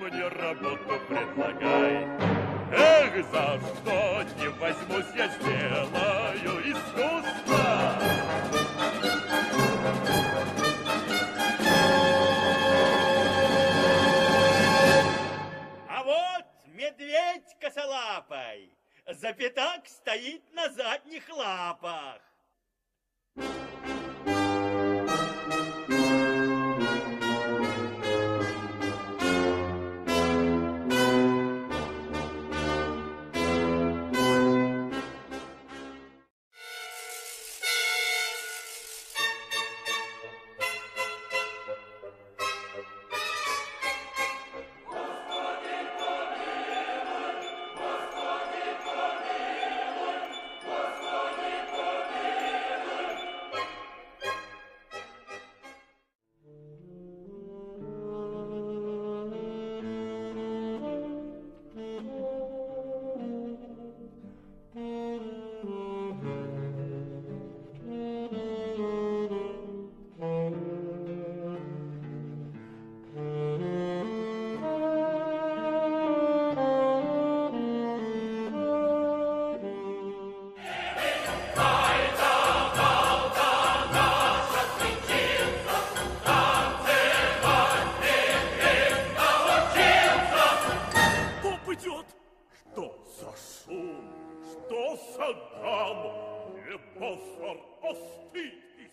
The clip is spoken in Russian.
мне работу предлагай. Эх, за что не возьмусь, я сделаю искусство. А вот медведь косолапый, за пятак стоит на задних лапах. al bravo e bofor ostitis